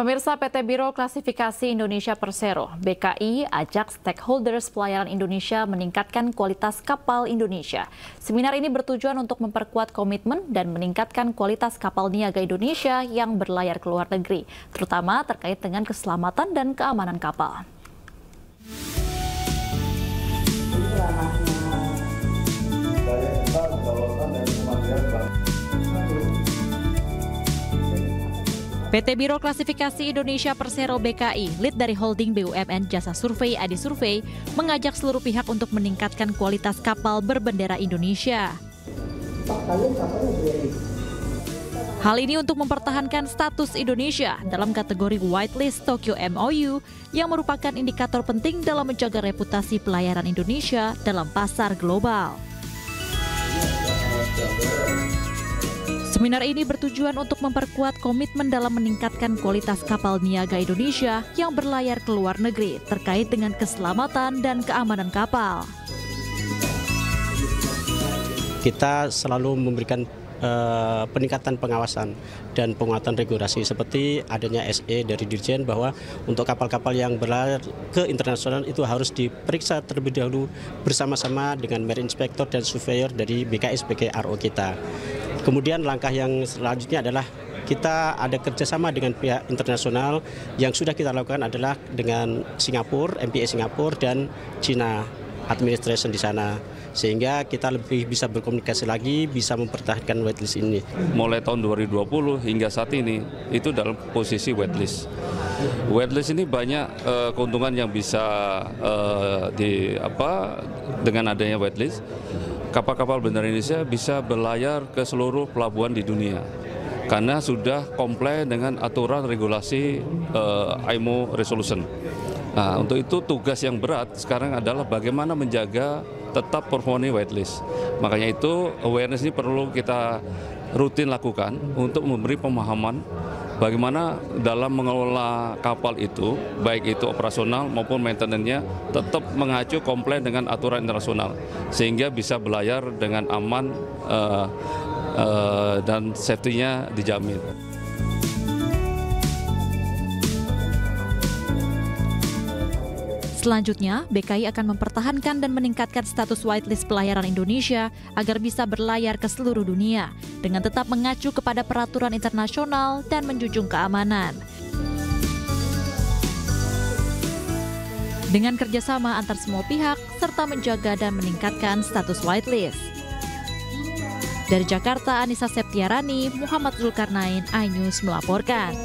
Pemirsa PT Biro Klasifikasi Indonesia Persero, BKI, ajak stakeholders pelayaran Indonesia meningkatkan kualitas kapal Indonesia. Seminar ini bertujuan untuk memperkuat komitmen dan meningkatkan kualitas kapal niaga Indonesia yang berlayar ke luar negeri, terutama terkait dengan keselamatan dan keamanan kapal. PT Biro Klasifikasi Indonesia Persero BKI, lead dari holding BUMN Jasa Survei Adi Survei, mengajak seluruh pihak untuk meningkatkan kualitas kapal berbendera Indonesia. Hal ini untuk mempertahankan status Indonesia dalam kategori whitelist Tokyo MOU yang merupakan indikator penting dalam menjaga reputasi pelayaran Indonesia dalam pasar global. Seminar ini bertujuan untuk memperkuat komitmen dalam meningkatkan kualitas kapal niaga Indonesia yang berlayar ke luar negeri terkait dengan keselamatan dan keamanan kapal. Kita selalu memberikan uh, peningkatan pengawasan dan penguatan regulasi seperti adanya SE dari Dirjen bahwa untuk kapal-kapal yang berlayar ke internasional itu harus diperiksa terlebih dahulu bersama-sama dengan Marine Inspector dan Surveyor dari BKS sebagai kita. Kemudian langkah yang selanjutnya adalah kita ada kerjasama dengan pihak internasional yang sudah kita lakukan adalah dengan Singapura, MPA Singapura dan China administration di sana sehingga kita lebih bisa berkomunikasi lagi bisa mempertahankan waitlist ini. Mulai tahun 2020 hingga saat ini itu dalam posisi waitlist. Waitlist ini banyak uh, keuntungan yang bisa uh, di apa dengan adanya waitlist kapal-kapal Bandara Indonesia bisa berlayar ke seluruh pelabuhan di dunia karena sudah komplain dengan aturan regulasi uh, IMO Resolution. Nah, untuk itu tugas yang berat sekarang adalah bagaimana menjaga tetap performing whitelist. Makanya itu awareness ini perlu kita rutin lakukan untuk memberi pemahaman bagaimana dalam mengelola kapal itu, baik itu operasional maupun maintenance-nya, tetap mengacu komplain dengan aturan internasional, sehingga bisa berlayar dengan aman uh, uh, dan safety-nya dijamin. Selanjutnya, BKI akan mempertahankan dan meningkatkan status whitelist pelayaran Indonesia agar bisa berlayar ke seluruh dunia dengan tetap mengacu kepada peraturan internasional dan menjunjung keamanan. Dengan kerjasama antar semua pihak serta menjaga dan meningkatkan status whitelist. Dari Jakarta, Anissa Septiarani, Muhammad Zulkarnain, iNews melaporkan.